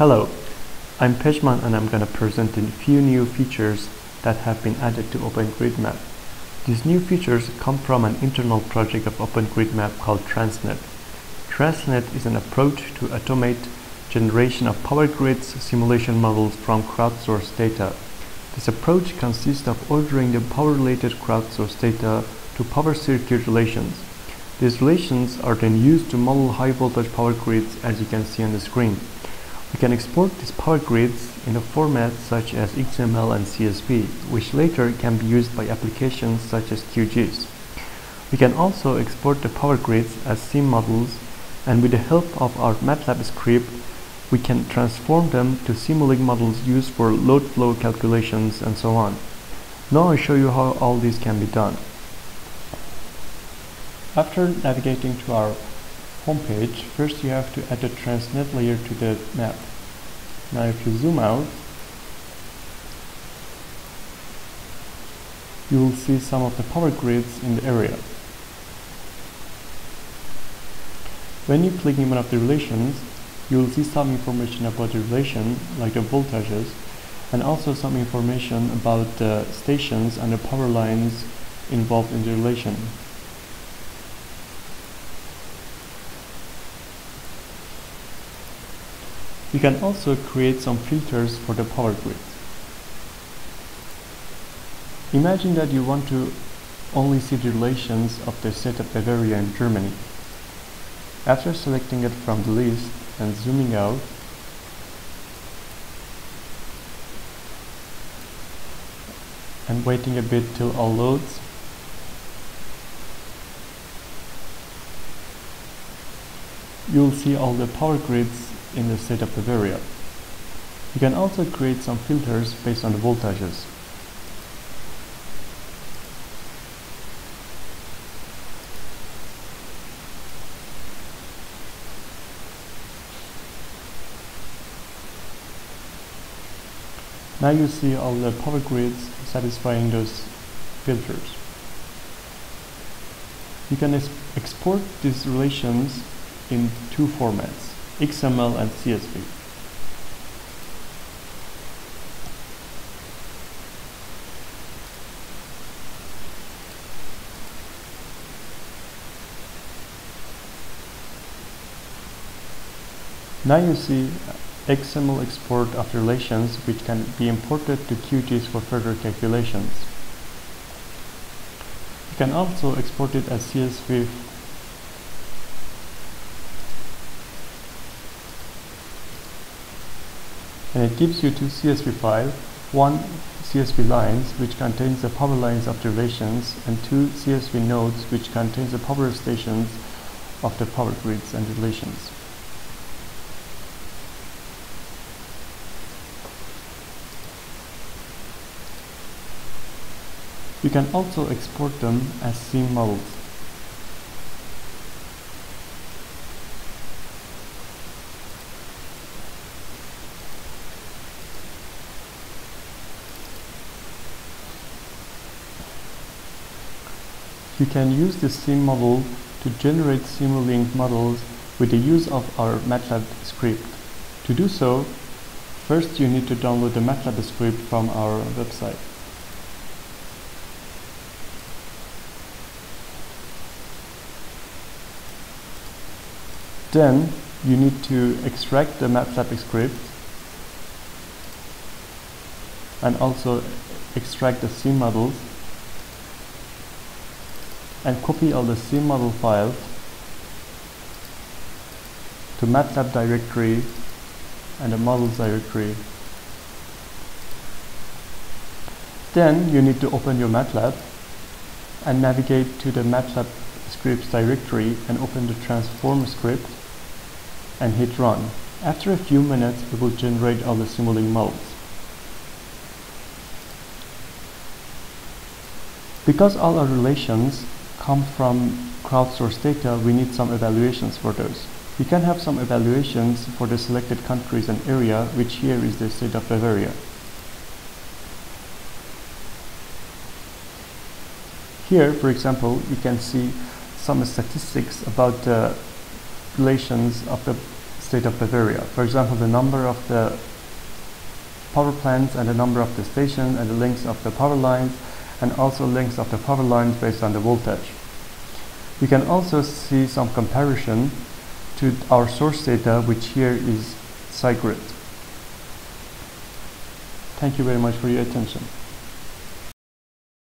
Hello, I'm Pezhman and I'm going to present a few new features that have been added to OpenGridMap. These new features come from an internal project of OpenGridMap called Transnet. Transnet is an approach to automate generation of power grids simulation models from crowdsourced data. This approach consists of ordering the power-related crowdsourced data to power circuit relations. These relations are then used to model high voltage power grids as you can see on the screen. We can export these power grids in a format such as XML and CSV, which later can be used by applications such as QGIS. We can also export the power grids as CIM models and with the help of our MATLAB script we can transform them to Simulink models used for load flow calculations and so on. Now I'll show you how all this can be done. After navigating to our homepage, first you have to add a transnet layer to the map. Now if you zoom out, you will see some of the power grids in the area. When you click in one of the relations, you will see some information about the relation, like the voltages, and also some information about the stations and the power lines involved in the relation. You can also create some filters for the power grid. Imagine that you want to only see the relations of the state of Bavaria in Germany. After selecting it from the list and zooming out, and waiting a bit till all loads, you'll see all the power grids in the state of Bavaria. You can also create some filters based on the voltages. Now you see all the power grids satisfying those filters. You can export these relations in two formats. XML and CSV. Now you see XML export of relations which can be imported to QGIS for further calculations. You can also export it as CSV and it gives you two CSV files, one CSV lines which contains the power lines observations and two CSV nodes which contains the power stations of the power grids and relations. You can also export them as CIM models. You can use the CIM model to generate Simulink models with the use of our MATLAB script. To do so, first you need to download the MATLAB script from our website. Then you need to extract the MATLAB script and also extract the CIM models and copy all the CIM model files to MATLAB directory and the models directory. Then you need to open your MATLAB and navigate to the MATLAB scripts directory and open the transform script and hit run. After a few minutes it will generate all the Simulink models. Because all our relations come from crowdsourced data, we need some evaluations for those. We can have some evaluations for the selected countries and area, which here is the state of Bavaria. Here, for example, you can see some statistics about the relations of the state of Bavaria. For example, the number of the power plants and the number of the stations and the length of the power lines and also links of the power lines based on the voltage. We can also see some comparison to our source data which here is SciGrid. Thank you very much for your attention.